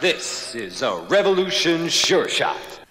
This is a revolution sure shot.